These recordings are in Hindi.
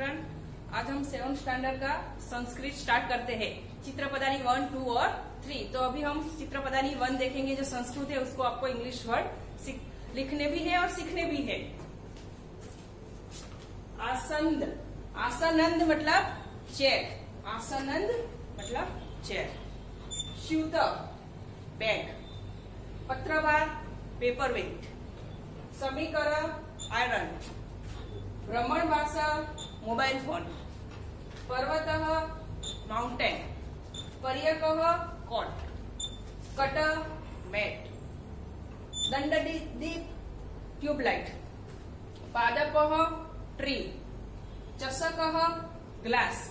आज हम सेवन स्टैंडर्ड का संस्कृत स्टार्ट करते हैं। चित्रपदानी वन टू और थ्री तो अभी हम चित्रपदानी वन देखेंगे, जो संस्कृत है, उसको आपको इंग्लिश वर्ड लिखने भी है और सीखने भी है। आसंद। आसनंद मतलब चेयर आसनंद मतलब चेयर शिवत बैग पत्रवार। पेपर वेट समीकरण। आयरन भ्रमण भाषा। Mobile phone. पर्वत माउंटेन पर्यक कॉट कट मैट दंडदीप ट्यूबलाइट पादप ट्री चषक ग्लास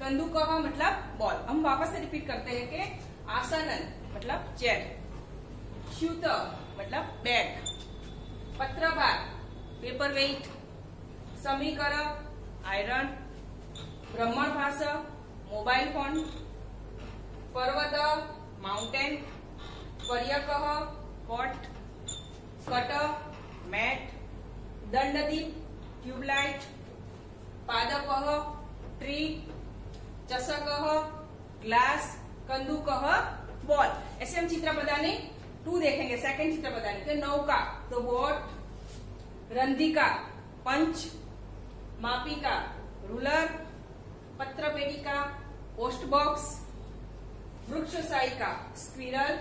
कंदुक मतलब बॉल हम वापस से रिपीट करते हैं कि आसनन मतलब चेयर श्यूत मतलब बैग पत्रबार पेपर वेट समीकरण आयरन, ब्रह्मण भाष, मोबाइल फ़ोन, पर्वत, माउंटेन पर्यक कट कट, मैट दंडदीप ट्यूबलाइट, पादप, ट्री, चषक, ग्लास, कंदुक, बॉल। ऐसे हम चित्र प्रदानी टू देखेंगे सेकंड चित्र प्रदानी तो नौका तो बोट रंधिका, पंच मापिका रूलर पत्र पेटिका पोस्ट बॉक्स वृक्ष साइका स्क्विरल,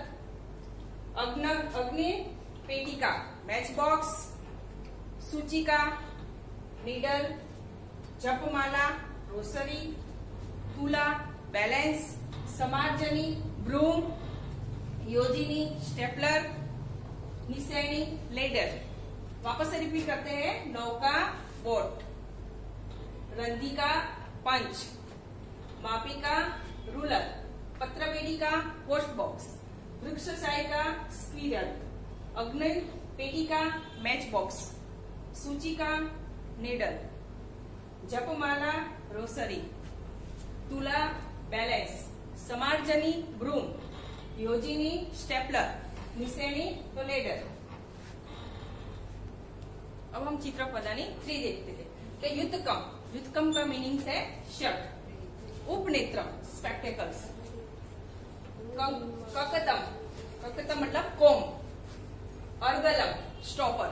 अग्न, अग्नि पेटिका मैच बॉक्स सूचिका नीडल, जपमाला, रोसरी, तुला, बैलेंस समार्जनी ब्रूम, योजिनी, स्टेपलर, निसैनी, लेडर। वापस से रिपीट करते हैं नौका बोट रंधिका पंच मापिका रूलर पत्रपेटिका पोस्ट बॉक्स, वृक्ष सहायिका स्क्वीरल अग्नि पेटिका मैच बॉक्स सूचिका नेडल जपमाला रोसरी तुला बैलेंस समार्जनी ब्रूम योजिनी स्टेपलर निसेनी तो लेडर अब हम चित्र पदानी थ्री देखते थे कि युद्ध कम। युद्धकम का मीनिंग है शर्ट उपनेत्रम स्पेक्टेकल्स ककतम। ककतम मतलब कोम। अर्गलम स्टॉपर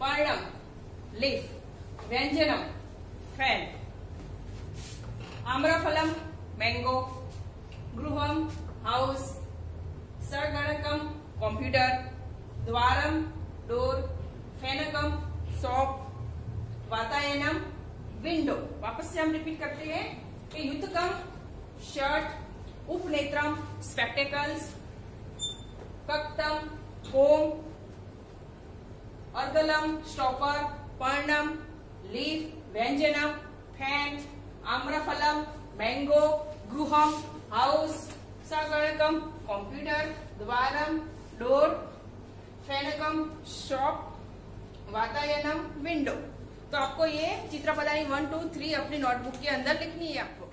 पर्णम लिफ व्यंजनम फ़ैन आम्रफलम मैंगो गृहम हाउस सगणकम कंप्यूटर द्वारम डोर फेनकम शॉप वातायनम विंडो। वापस से हम रिपीट करते हैं कि युद्ध कम शर्ट उपनेत्रम स्पेक्टेकल्स कक्तम होम अर्गलम स्टॉपर पर्णम लीफ व्यंजनम फ़ैन आम्रफलम मैंगो गृहम हाउस सगणकम कंप्यूटर द्वारम डोर फेनकम शॉप वातायनम विंडो तो आपको ये चित्रपदारी वन टू थ्री अपनी नोटबुक के अंदर लिखनी है आपको।